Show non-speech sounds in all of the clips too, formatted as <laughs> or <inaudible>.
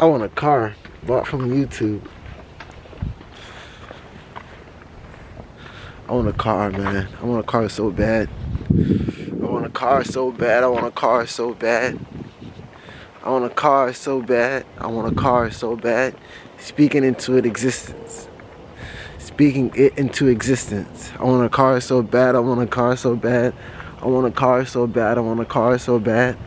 I want a car bought from YouTube. I want a car, man. I want a car so bad. I want a car so bad. I want a car so bad. I want a car so bad. I want a car so bad. Speaking into it existence. Speaking it into existence. I want a car so bad. I want a car so bad. I want a car so bad. I want a car so bad.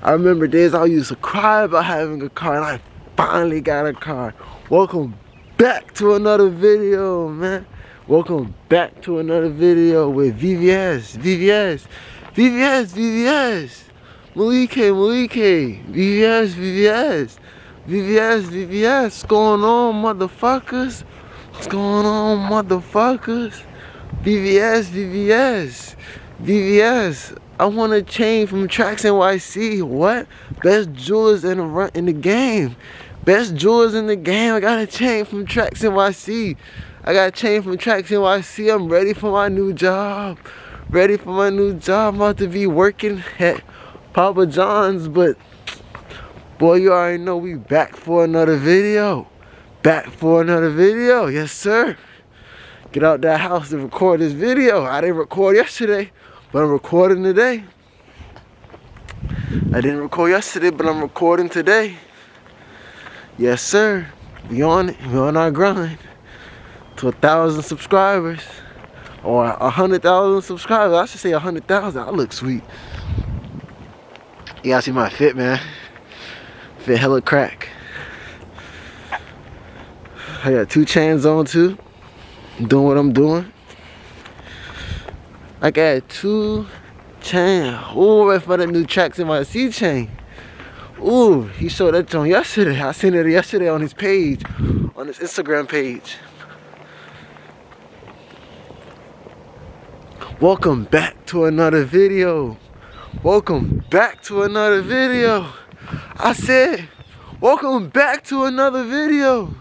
I remember days I used to cry about having a car and I finally got a car. Welcome back to another video, man. Welcome back to another video with VVS, VVS, VVS, VVS, Malike, Malike, VVS, VVS, VVS, VVS. What's going on, motherfuckers? What's going on, motherfuckers? VVS, VVS, VVS. I want a chain from TraxNYC. What? Best jewelers in the in the game. Best jewelers in the game. I got a chain from TraxNYC. I got a chain from TraxNYC. I'm ready for my new job. Ready for my new job. I'm about to be working at Papa John's, but boy, you already know we back for another video. Back for another video. Yes, sir. Get out that house and record this video. I didn't record yesterday. But I'm recording today. I didn't record yesterday, but I'm recording today. Yes, sir. We on it. We on our grind to a thousand subscribers or a hundred thousand subscribers. I should say a hundred thousand. I look sweet. You gotta see my fit, man. Fit hella crack. I got two chains on too. Doing what I'm doing. I got two chain. Right for the new TraxNYC chain. Ooh, he showed that on yesterday. I seen it yesterday on his page, on his Instagram page. Welcome back to another video. Welcome back to another video. I said, welcome back to another video.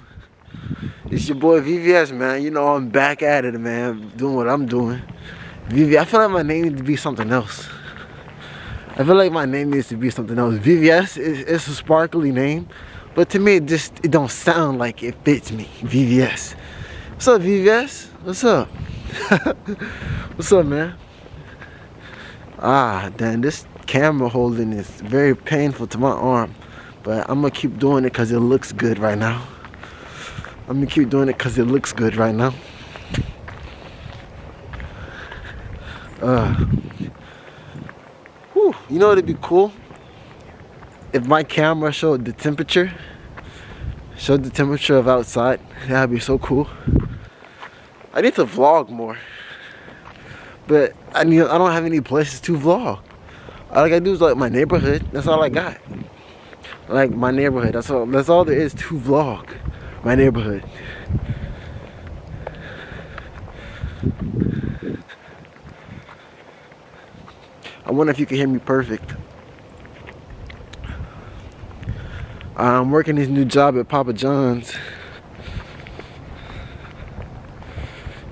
It's your boy VVS, man. You know I'm back at it, man. Doing what I'm doing. VV, I feel like my name needs to be something else. I feel like my name needs to be something else. VVS is it's a sparkly name, but to me it just it don't sound like it fits me. VVS. What's up, VVS? What's up? <laughs> What's up, man? Ah, damn, this camera holding is very painful to my arm, but I'm gonna keep doing it because it looks good right now. I'm gonna keep doing it because it looks good right now. Uh, whew, you know it'd be cool if my camera showed the temperature, showed the temperature of outside. That'd be so cool. I need to vlog more, but I need I don't have any places to vlog. All I gotta do is like my neighborhood. That's all I got. Like my neighborhood. That's all. That's all there is to vlog. My neighborhood. I wonder if you can hear me perfect. I'm working this new job at Papa John's.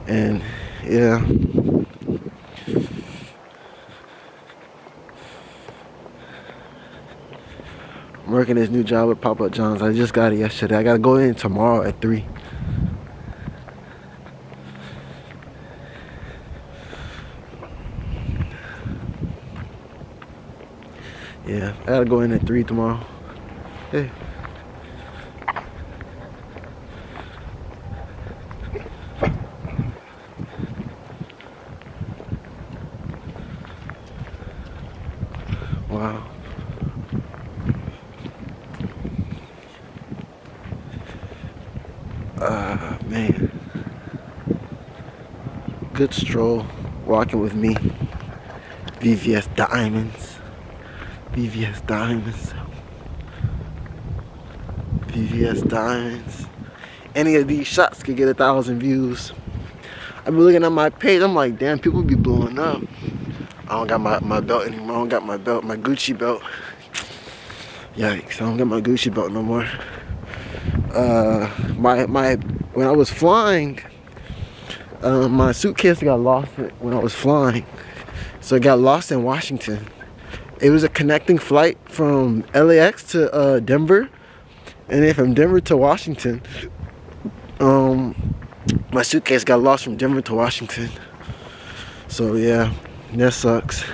And yeah. I'm working this new job at Papa John's. I just got it yesterday. I gotta go in tomorrow at 3. Yeah, I gotta go in at 3 tomorrow. Hey. Wow. Ah, uh, man. Good stroll, walking with me. VVS Diamonds. VVS Diamonds. VVS Diamonds. Any of these shots could get a thousand views. I've been looking at my page, I'm like, damn, people be blowing up. I don't got my, my belt anymore. I don't got my belt, my Gucci belt. Yikes, I don't got my Gucci belt no more. Uh, my, my, when I was flying, uh, my suitcase got lost when I was flying. So it got lost in Washington. It was a connecting flight from LAX to uh, Denver, And then from Denver to Washington, um, my suitcase got lost from Denver to Washington. So yeah, that sucks.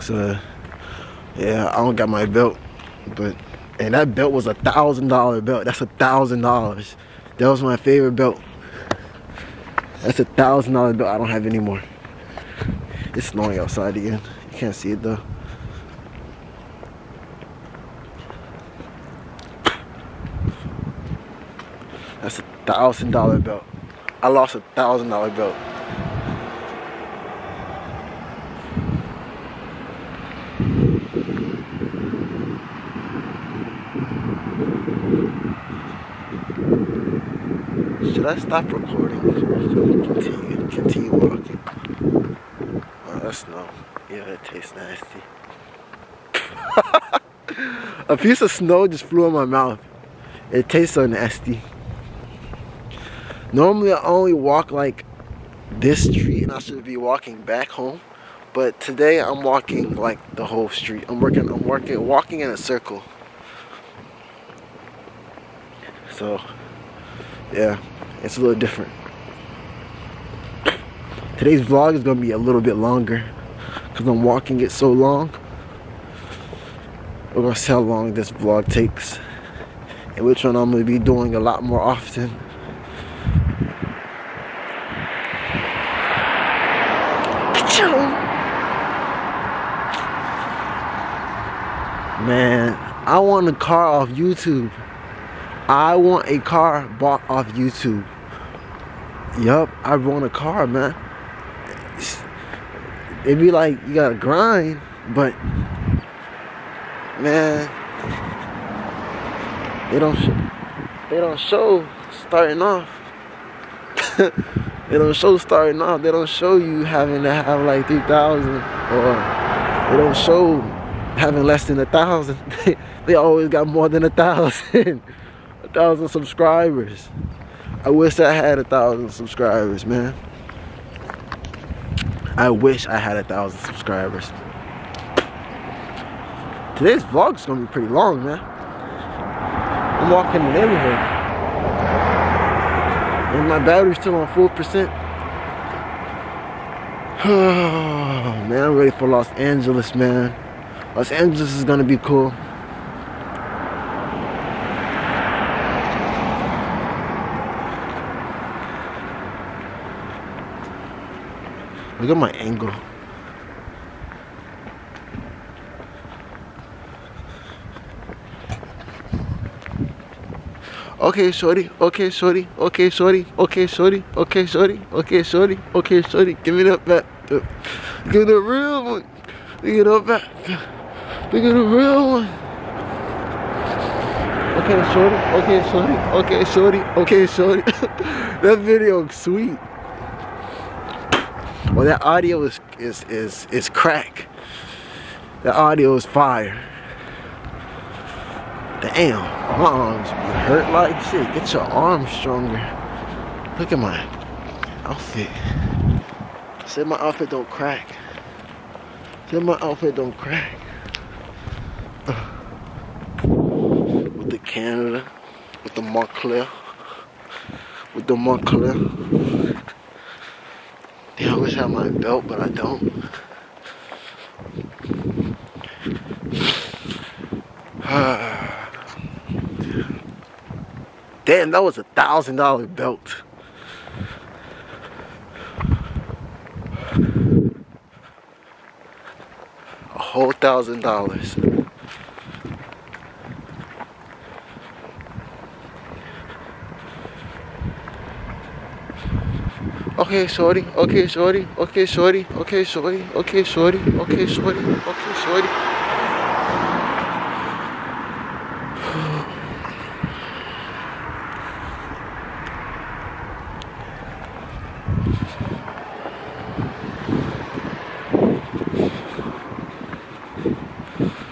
So yeah, I don't got my belt, but and that belt was a thousand dollar belt. That's a thousand dollars. That was my favorite belt. That's a thousand dollar belt. I don't have anymore. It's snowing outside again. You can't see it though. That's a thousand dollar belt. I lost a thousand dollar belt. Should I stop recording? Continue, continue walking. That's snow. Yeah, it tastes nasty. <laughs> a piece of snow just flew in my mouth. It tastes so nasty. Normally I only walk like this street and I should be walking back home. But today I'm walking like the whole street. I'm working I'm working walking in a circle. So yeah, it's a little different. Today's vlog is gonna be a little bit longer because I'm walking it so long. We're gonna see how long this vlog takes and which one I'm gonna be doing a lot more often. Man, I want a car off YouTube. I want a car bought off YouTube. Yup, I want a car, man. It'd be like you gotta grind, but man, they don't they don't show starting off. <laughs> they don't show starting off. They don't show you having to have like three thousand, or they don't show having less than a thousand. <laughs> they always got more than a thousand. <laughs> a thousand subscribers. I wish I had a thousand subscribers, man. I wish I had a thousand subscribers. Today's vlog's gonna be pretty long, man. I'm walking the neighborhood. And my battery's still on full percent. <sighs> man, I'm ready for Los Angeles, man. Los Angeles is gonna be cool. Look at my angle. Okay, shorty. Okay, shorty. Okay, shorty. Okay, shorty. Okay, shorty. Okay, shorty. Okay, shorty. Give me that back. Give me the real one. Give me that back. Look at the real one. Okay, shorty. Okay, shorty. Okay, shorty. Okay, shorty. that video sweet. Well, that audio is is is is crack. The audio is fire. Damn, my arms hurt like shit. Get your arms stronger. Look at my outfit. Say my outfit don't crack. Say my outfit don't crack. Uh. with the Canada, with the Moncler, with the Moncler. Wish I had my belt, but I don't. <sighs> Damn, that was a thousand dollar belt. A whole thousand dollars. Okay, shorty. Okay, shorty. Okay, shorty. Okay, shorty. Okay, shorty. Okay, shorty. Okay, shorty.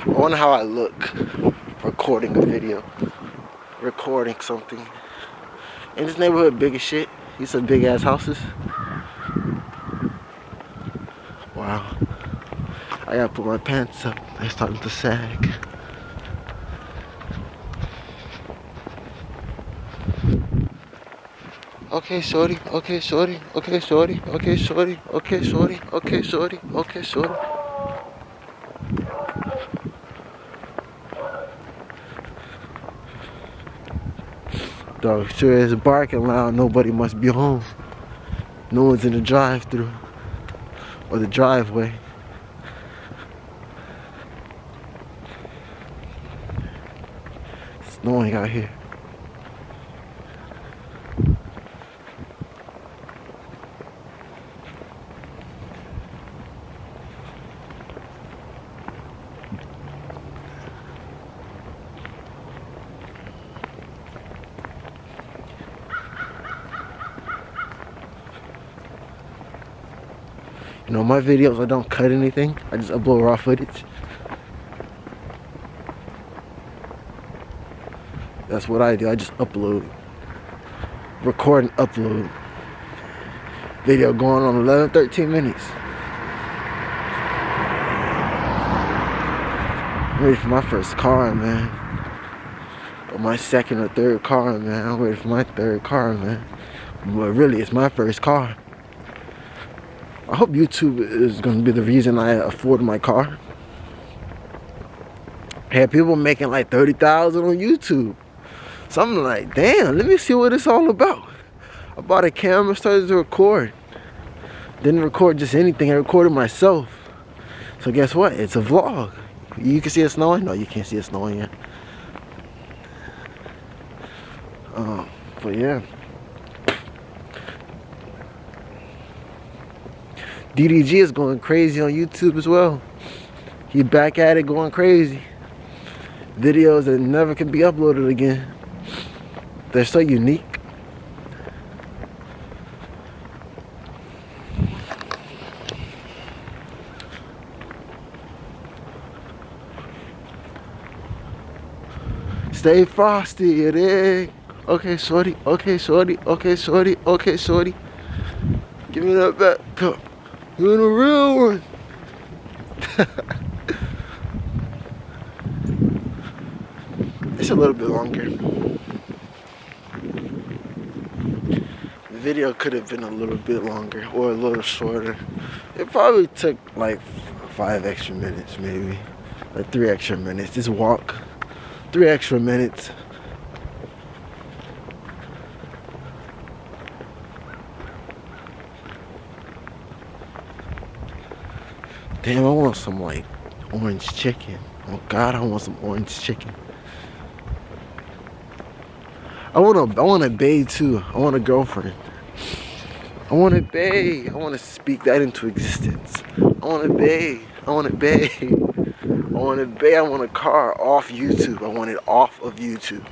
I wonder how I look recording a video, recording something. In this neighborhood, big as shit. These are big ass houses. Wow. I gotta put my pants up. They're starting to sag. Okay, sorry. Okay, sorry. Okay, sorry. Okay, sorry. Okay, sorry. Okay, sorry. Okay, shorty. Dog sure is barking loud. Nobody must be home. No one's in the drive-through or the driveway. It's snowing out here. You know, my videos, I don't cut anything. I just upload raw footage. That's what I do. I just upload. Record and upload. Video going on 11, 13 minutes. I'm ready for my first car, man. Or my second or third car, man. I'm ready for my third car, man. But really, it's my first car. I hope YouTube is going to be the reason I afford my car. Had people making like 30,000 on YouTube. So I'm like, damn, let me see what it's all about. I bought a camera, started to record. Didn't record just anything, I recorded myself. So guess what? It's a vlog. You can see it snowing? No, you can't see it snowing yet. Um, but yeah. DDG is going crazy on YouTube as well. He back at it going crazy. Videos that never can be uploaded again. They're so unique. Stay frosty, it is. Okay, shorty. Okay, shorty. Okay, shorty. Okay, shorty. Give me that back cup. You're the real one. <laughs> it's a little bit longer. The video could have been a little bit longer or a little shorter. It probably took like five extra minutes, maybe. Like three extra minutes. This walk, three extra minutes. Damn, I want some like orange chicken. Oh God, I want some orange chicken. I want to. I want a bae too. I want a girlfriend. I want a bae. I want to speak that into existence. I want a bae. I want a bae. I want a bae. I want a car off YouTube. I want it off of YouTube.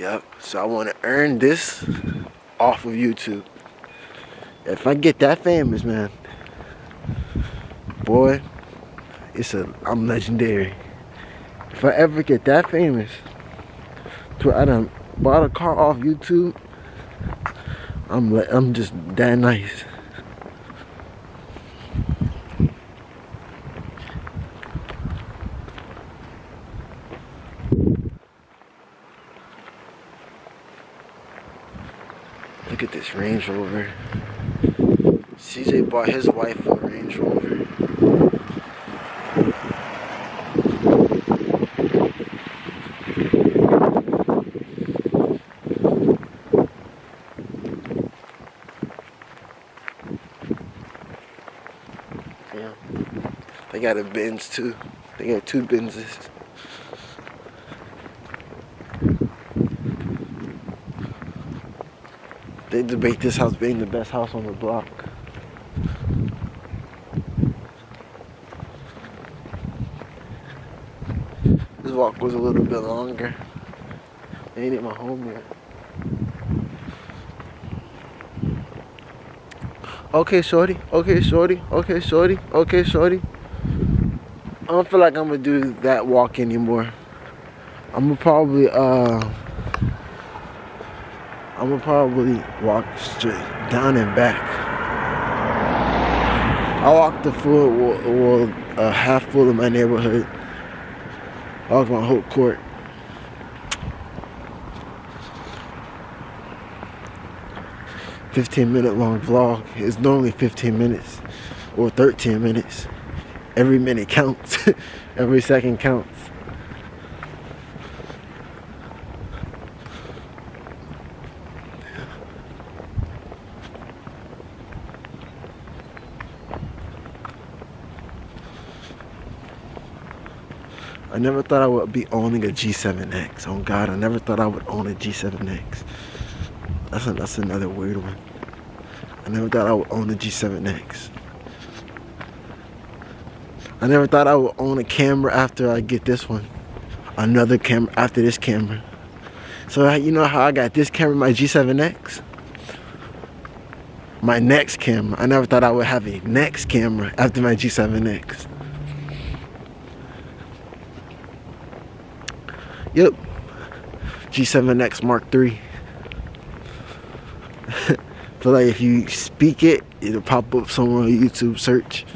Yep. So I want to earn this off of YouTube. If I get that famous, man, boy, it's a I'm legendary. If I ever get that famous, to I done bought a car off YouTube, I'm I'm just that nice. Look at this Range Rover. CJ bought his wife a Range Rover. Yeah. They got a Benz too. They got two Benzes. They debate this house being the best house on the block. This walk was a little bit longer. They ain't at my home yet. Okay, shorty. Okay, shorty. Okay, shorty. Okay, shorty. I don't feel like I'm gonna do that walk anymore. I'm gonna probably uh I'm gonna probably walk straight down and back. I walked the full, well, a half full of my neighborhood. I walked my whole court. Fifteen minute long vlog. It's normally 15 minutes or 13 minutes. Every minute counts. <laughs> Every second counts. I never thought I would be owning a G7X. Oh God, I never thought I would own a G7X. That's, a, that's another weird one. I never thought I would own a G7X. I never thought I would own a camera after I get this one. Another camera after this camera. So you know how I got this camera, my G7X? My next camera. I never thought I would have a next camera after my G7X. Yep. G7X Mark III. <laughs> Feel like if you speak it, it'll pop up somewhere on YouTube search.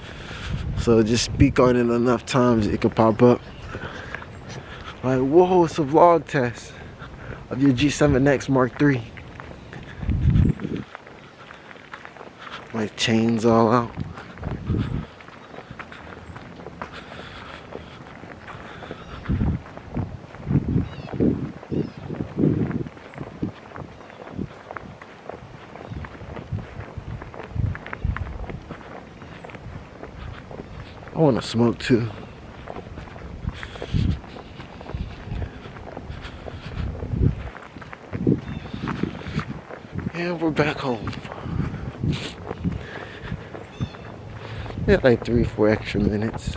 So just speak on it enough times, it could pop up. Like, whoa, it's a vlog test of your G7X Mark III. My chains all out. I to smoke too. And we're back home. Yeah, like three, four extra minutes.